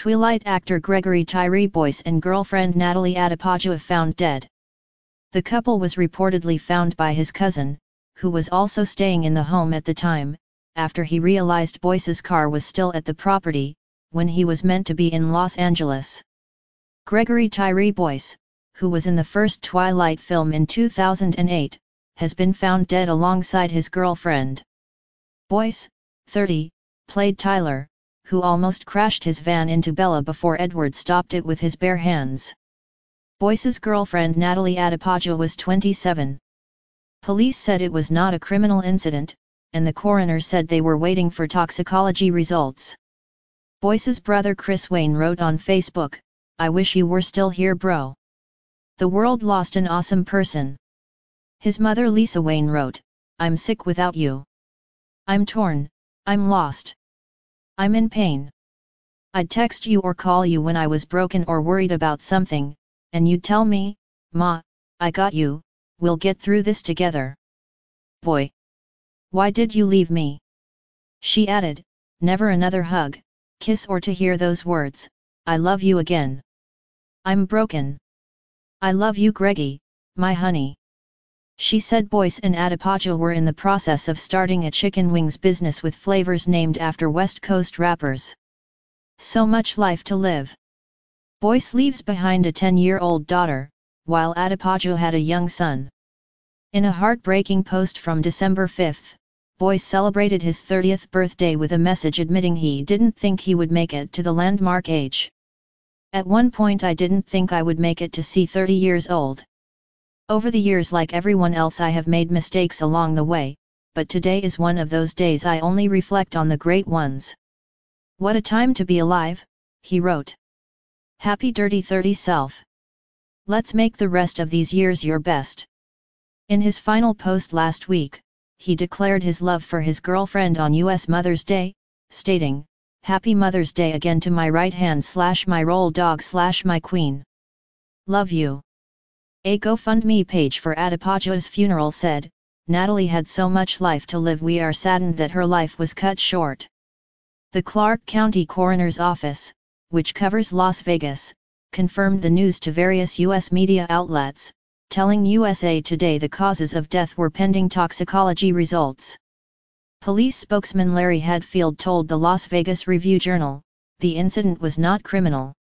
Twilight actor Gregory Tyree Boyce and girlfriend Natalie Adepoju found dead. The couple was reportedly found by his cousin, who was also staying in the home at the time, after he realized Boyce's car was still at the property, when he was meant to be in Los Angeles. Gregory Tyree Boyce, who was in the first Twilight film in 2008, has been found dead alongside his girlfriend. Boyce, 30, played Tyler, who almost crashed his van into Bella before Edward stopped it with his bare hands. Boyce's girlfriend Natalie Adepoju was 27. Police said it was not a criminal incident, and the coroner said they were waiting for toxicology results. Boyce's brother Chris Wayne wrote on Facebook, I wish you were still here bro. The world lost an awesome person. His mother Lisa Wayne wrote, I'm sick without you. I'm torn, I'm lost. I'm in pain. I'd text you or call you when I was broken or worried about something, and you'd tell me, Ma, I got you, we'll get through this together. Boy! Why did you leave me? She added, never another hug, kiss or to hear those words, I love you again. I'm broken. I love you Greggy, my honey. She said Boyce and Adepoju were in the process of starting a chicken wings business with flavors named after West Coast rappers. So much life to live. Boyce leaves behind a 10-year-old daughter, while Adepoju had a young son. In a heartbreaking post from December 5, Boyce celebrated his 30th birthday with a message admitting he didn't think he would make it to the landmark age. At one point I didn't think I would make it to see 30 years old. Over the years like everyone else I have made mistakes along the way, but today is one of those days I only reflect on the great ones. What a time to be alive, he wrote. Happy Dirty 30 self. Let's make the rest of these years your best. In his final post last week, he declared his love for his girlfriend on US Mother's Day, stating, Happy Mother's Day again to my right hand slash my roll dog slash my queen. Love you. A GoFundMe page for Adepoju's funeral said, Natalie had so much life to live we are saddened that her life was cut short. The Clark County Coroner's Office, which covers Las Vegas, confirmed the news to various U.S. media outlets, telling USA Today the causes of death were pending toxicology results. Police spokesman Larry Hadfield told the Las Vegas Review Journal, the incident was not criminal.